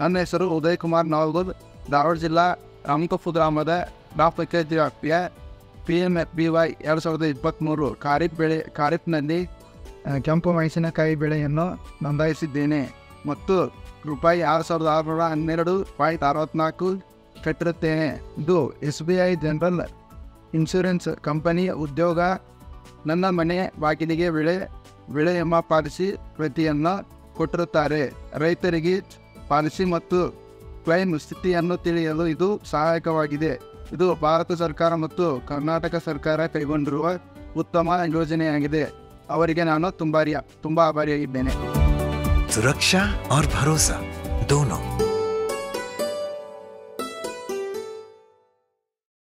ನನ್ನ ಹೆಸರು ಉದಯ್ ಕುಮಾರ್ ನಾಲ್ಗೂರ್ ಧಾರವಾಡ ಜಿಲ್ಲಾ ರಾಮಕಪ್ಪು ಗ್ರಾಮದ ಡಾ ಪಂಚಾಯತಿ ವ್ಯಾಪ್ತಿಯ P M F B Y ಎರಡು ಸಾವಿರದ ಇಪ್ಪತ್ತ್ಮೂರು ಖಾರಿಫ್ ಬೆಳೆ, ಖಾರಿಫ್ನಲ್ಲಿ ಕೆಂಪು ಮೆಣಸಿನಕಾಯಿ ಬೆಳೆಯನ್ನು ನೋಂದಾಯಿಸಿದ್ದೇನೆ ಮತ್ತು ರೂಪಾಯಿ ಆರು ಸಾವಿರದ ಆರುನೂರ ಹನ್ನೆರಡು ಪಾಯಿಂಟ್ ಅರವತ್ತ್ನಾಲ್ಕು ಕಟ್ಟಿರುತ್ತೇನೆ. ಇದು S B I general insurance company ಉದ್ಯೋಗ, ನನ್ನ ಮನೆ ಬಾಗಿಲಿಗೆ ಬೆಳೆ ಬೆಳೆ ವಿಮಾ ಪಾಲಿಸಿ ಪ್ರತಿಯನ್ನು ಕೊಟ್ಟಿರುತ್ತಾರೆ. ರೈತರಿಗೆ ಪಾಲಿಸಿ ಮತ್ತು ಕ್ಲೈಮ್ ಸ್ಥಿತಿಯನ್ನು ತಿಳಿಯಲು ಇದು ಸಹಾಯಕವಾಗಿದೆ. ಇದು ಭಾರತ ಸರ್ಕಾರ ಮತ್ತು ಕರ್ನಾಟಕ ಸರ್ಕಾರ ಕೈಗೊಂಡಿರುವ ಉತ್ತಮ ಯೋಜನೆಯಾಗಿದೆ. ಅವರಿಗೆ ನಾನು ತುಂಬಾ ತುಂಬಾ ಆಭಾರಿಯಾಗಿದ್ದೇನೆ. ಸುರಕ್ಷಾ ಭರೋಸಾ, ದೋನೋ.